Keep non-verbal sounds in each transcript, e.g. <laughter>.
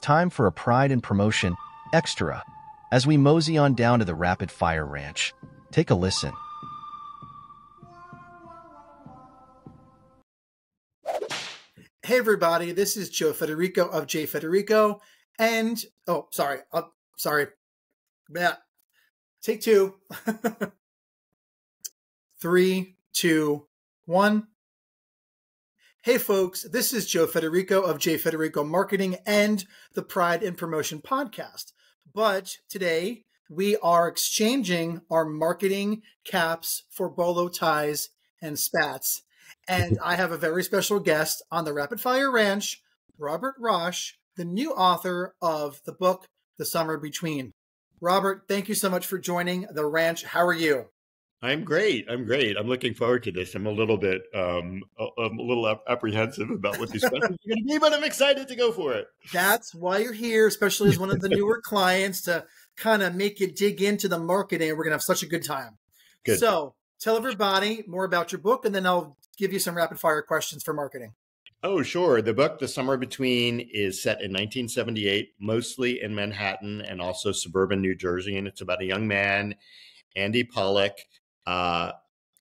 Time for a Pride and Promotion Extra as we mosey on down to the Rapid Fire Ranch. Take a listen. Hey, everybody, this is Joe Federico of J Federico. And, oh, sorry, uh, sorry. Yeah. Take two. <laughs> Three, two, one. Hey, folks, this is Joe Federico of J Federico Marketing and the Pride and Promotion Podcast. But today we are exchanging our marketing caps for bolo ties and spats. And I have a very special guest on the Rapid Fire Ranch, Robert Raasch, the new author of the book, The Summer Between. Robert, thank you so much for joining the ranch. How are you? I'm great. I'm great. I'm looking forward to this. I'm a little bit, um, I'm a little apprehensive about what these questions are going to be, but I'm excited to go for it. That's why you're here, especially as one of the newer <laughs> clients, to kind of make you dig into the marketing. We're going to have such a good time. Good. So, tell everybody more about your book, and then I'll give you some rapid fire questions for marketing. Oh, sure. The book, The Summer Between, is set in 1978, mostly in Manhattan and also suburban New Jersey. And it's about a young man, Andy Pollock, uh,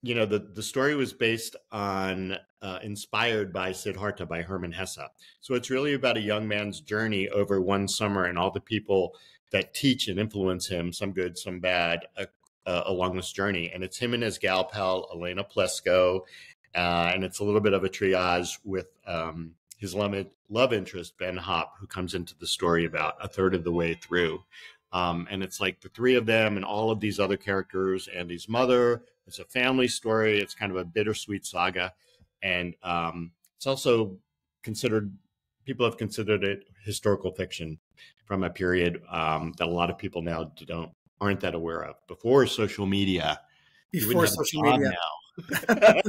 you know, the, the story was based on, uh, inspired by Siddhartha by Hermann Hesse. So it's really about a young man's journey over one summer and all the people that teach and influence him, some good, some bad, uh, uh, along this journey. And it's him and his gal pal, Elena Plesko. Uh, and it's a little bit of a triage with um, his love, love interest, Ben Hop, who comes into the story about a third of the way through. Um, and it's like the three of them and all of these other characters, Andy's mother. It's a family story. It's kind of a bittersweet saga. And um, it's also considered, people have considered it historical fiction from a period um, that a lot of people now don't aren't that aware of. Before social media, before social media. Now.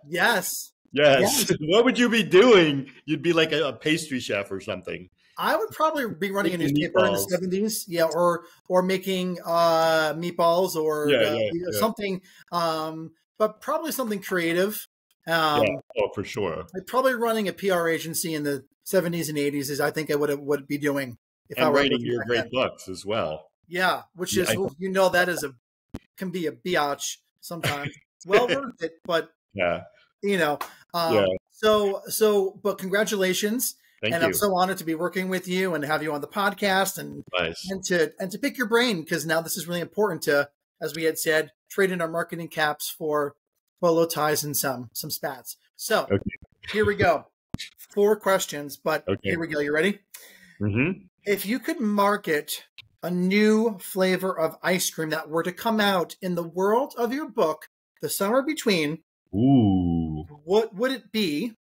<laughs> yes. Yes. yes. <laughs> What would you be doing? You'd be like a, a pastry chef or something. I would probably be running a newspaper meatballs. in the seventies, yeah, or or making uh, meatballs or yeah, uh, yeah, yeah. something, um, but probably something creative. Um, yeah, oh, for sure. Probably running a PR agency in the seventies and eighties is I think I would would be doing. If and I were writing your great books as well. Yeah, which is I, you know that is a can be a biatch sometimes. well <laughs> worth it, but yeah, you know. Um, yeah. So so, but congratulations. Thank and you. I'm so honored to be working with you and have you on the podcast and nice. and to and to pick your brain because now this is really important to, as we had said, trade in our marketing caps for bolo ties and some some spats. So okay. here we go. Four questions, but okay. here we go. You ready? Mm-hmm. If you could market a new flavor of ice cream that were to come out in the world of your book, The Summer Between, Ooh. what would it be?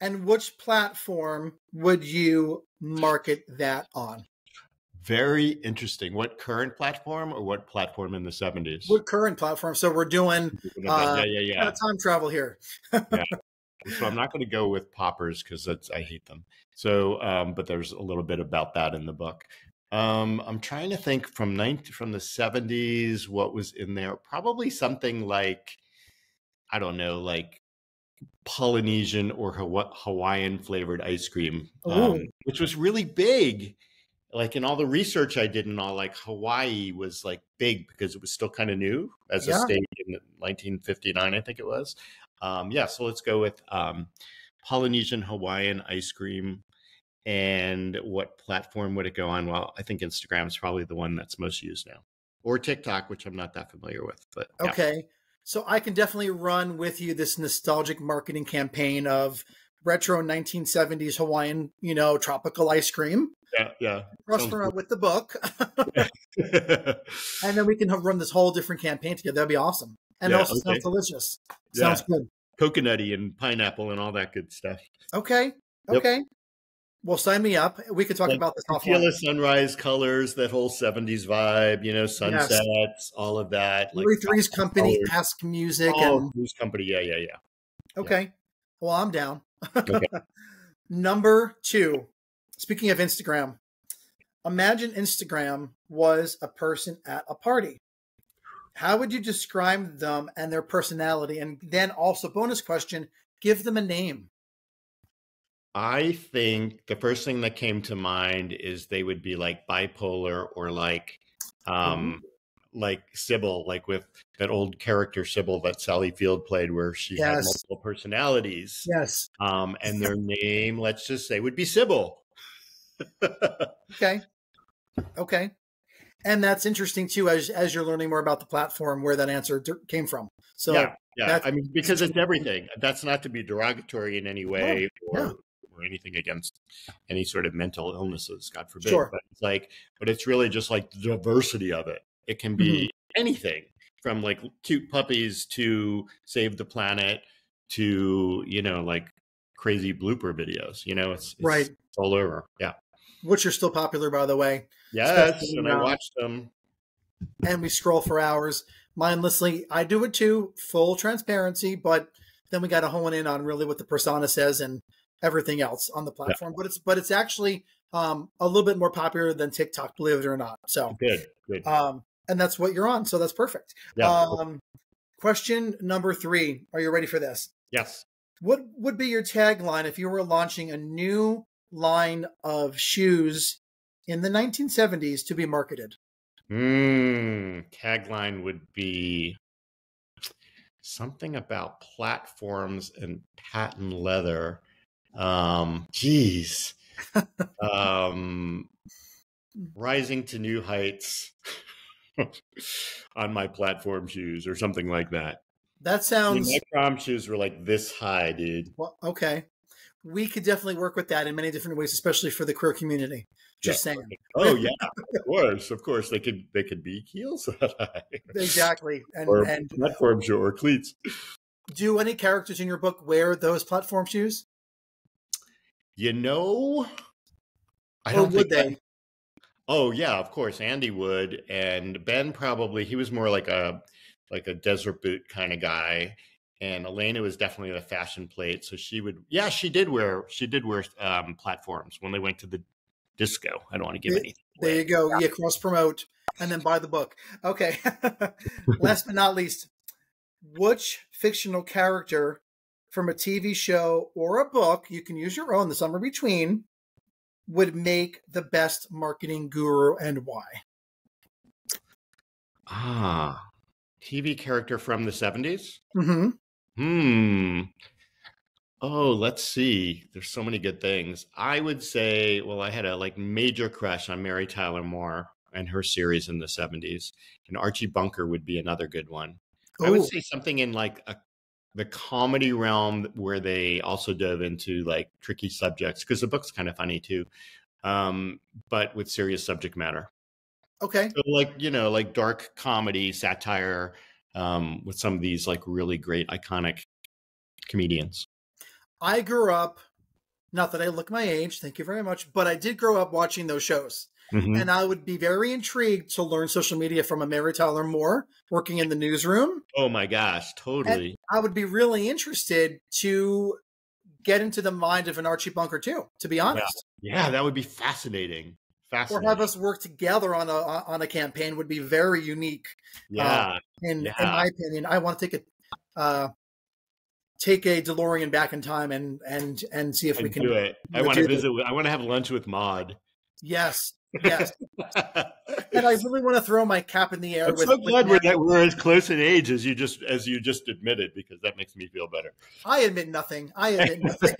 And which platform would you market that on? Very interesting. What current platform or what platform in the 70s? What current platform? So we're doing uh, yeah, yeah, yeah. time travel here. yeah. <laughs> So I'm not going to go with poppers because I hate them. So, um, but there's a little bit about that in the book. Um, I'm trying to think from 19, from the 70s, what was in there? Probably something like, I don't know, like Polynesian or Hawaiian flavored ice cream, um, which was really big. Like in all the research I did and all, like Hawaii was like big because it was still kind of new as yeah. a state in 1959, I think it was. Um, yeah, so let's go with um, Polynesian Hawaiian ice cream. And what platform would it go on? Well, I think Instagram is probably the one that's most used now, or TikTok, which I'm not that familiar with. But yeah. okay, so I can definitely run with you this nostalgic marketing campaign of retro 1970s Hawaiian, you know, tropical ice cream. Yeah, yeah. Restaurant with the book. <laughs> and then we can run this whole different campaign together. That'd be awesome. And yeah, also okay. sounds delicious. Sounds yeah. good. Coconutty and pineapple and all that good stuff. Okay. Okay. Well, sign me up. We could talk like about this offline. sunrise colors, that whole 70s vibe, you know, sunsets, yes. all of that. Like Three's Company, Ask Music. Oh, and... Three's Company. Yeah, yeah, yeah. Okay. Yeah. Well, I'm down. Okay. <laughs> Number two, speaking of Instagram, imagine Instagram was a person at a party. How would you describe them and their personality? And then also, bonus question, give them a name. I think the first thing that came to mind is they would be like bipolar or like um like Sybil, like with that old character Sybil that Sally Field played where she had multiple personalities. Yes. Um and their name, let's just say, would be Sybil. <laughs> Okay. Okay. And that's interesting too, as as you're learning more about the platform, where that answer came from. So yeah, yeah. I mean, because it's everything. That's not to be derogatory in any way or, yeah. Or anything against any sort of mental illnesses, God forbid. Sure. But it's like, but it's really just like the diversity of it. It can be Mm-hmm. anything from like cute puppies to save the planet to, you know, like crazy blooper videos. You know, it's, it's Right. it's all over. Yeah. which are still popular, by the way. Yes. Especially And I now. watched them. and we scroll for hours mindlessly. I do it too, full transparency, but then we got to hone in on really what the persona says and everything else on the platform. But it's but it's actually um, a little bit more popular than TikTok, believe it or not. So, Good. Good. um, and that's what you're on. So that's perfect. yeah. Um, question number three. Are you ready for this? yes. What would be your tagline if you were launching a new line of shoes in the 1970s to be marketed? Mm, tagline would be something about platforms and patent leather. Um, geez. um, rising to new heights <laughs> on my platform shoes or something like that. That I mean, sounds my prom shoes were like this high, dude. Well, okay. We could definitely work with that in many different ways, especially for the queer community. Just Yeah. saying. <laughs> Oh yeah, of course, of course. They could they could be heels <laughs> that high. Exactly. And or and platform shoe or cleats. do any characters in your book wear those platform shoes? You know, I or don't would think they? Oh yeah, of course, Andy would, and Ben probably he was more like a like a desert boot kind of guy, and Elena was definitely the fashion plate, so she would. Yeah, she did wear she did wear um, platforms when they went to the disco. I don't want to give anything. There away. you go. Yeah, cross promote and then buy the book. Okay. <laughs> Last but not least, which fictional character from a TV show or a book, you can use your own, the summer between, would make the best marketing guru and why? Ah, TV character from the seventies. Mm hmm. Hmm. Oh, let's see. There's so many good things. I would say, well, I had a like major crush on Mary Tyler Moore and her series in the 70s. And Archie Bunker would be another good one. I would say something in like a, the comedy realm where they also dove into like tricky subjects because the book's kind of funny too. Um, but with serious subject matter. Okay. So like, you know, like dark comedy, satire, um, with some of these like really great iconic comedians. I grew up, not that I look my age, thank you very much, but I did grow up watching those shows. Mhm. And I would be very intrigued to learn social media from a Mary Tyler Moore working in the newsroom. Oh my gosh, totally. I would be really interested to get into the mind of an Archie Bunker too, to be honest. yeah, that would be fascinating. Fascinating. Or have us work together on a on a campaign would be very unique yeah. in Yeah. in my opinion. I want to take a uh, take a DeLorean back in time and and and see if we can do it. I want to visit. with- I want to have lunch with Maude. Yes. Yes. <laughs> and I really want to throw my cap in the air I'm with, so glad we're, that we're as close in age as you just as you just admitted because that makes me feel better. I admit nothing. I admit <laughs> nothing.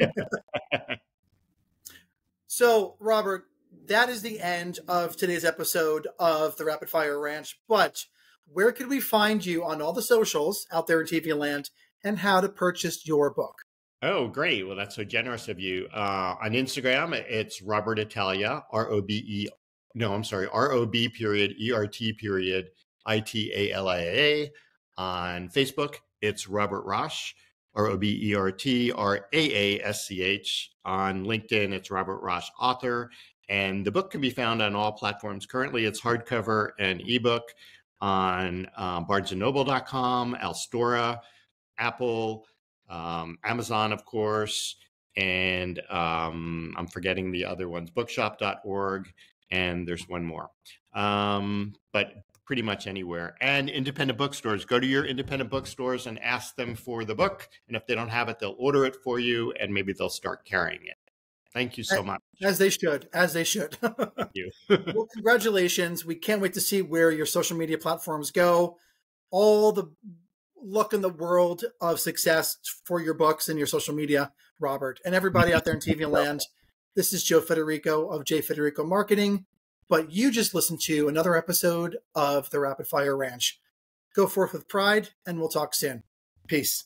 so, Robert, that is the end of today's episode of the Rapid Fire Ranch. But where could we find you on all the socials out there in TV land and how to purchase your book? Oh, great! Well, that's so generous of you. Uh, on Instagram, it's Robert Italia, R O B E. No, I'm sorry, R O B period E R T period I T A L I A. On Facebook, it's Robert Raasch, R O B E R T R A A S C H. On LinkedIn, it's Robert Raasch, author. And the book can be found on all platforms. Currently, it's hardcover and ebook on um, BarnesandNoble.com, Alstora, Apple, um, Amazon, of course, and um, I'm forgetting the other ones, bookshop.org, and there's one more. Um, but pretty much anywhere. And independent bookstores. Go to your independent bookstores and ask them for the book. And if they don't have it, they'll order it for you and maybe they'll start carrying it. Thank you so much. As they should, as they should. <laughs> Thank you. well, congratulations. We can't wait to see where your social media platforms go. All the luck in the world of success for your books and your social media, Robert, and everybody out there in TV land. This is Joe Federico of J Federico Marketing, but you just listened to another episode of the Rapid Fire Ranch. Go forth with pride, and we'll talk soon. Peace.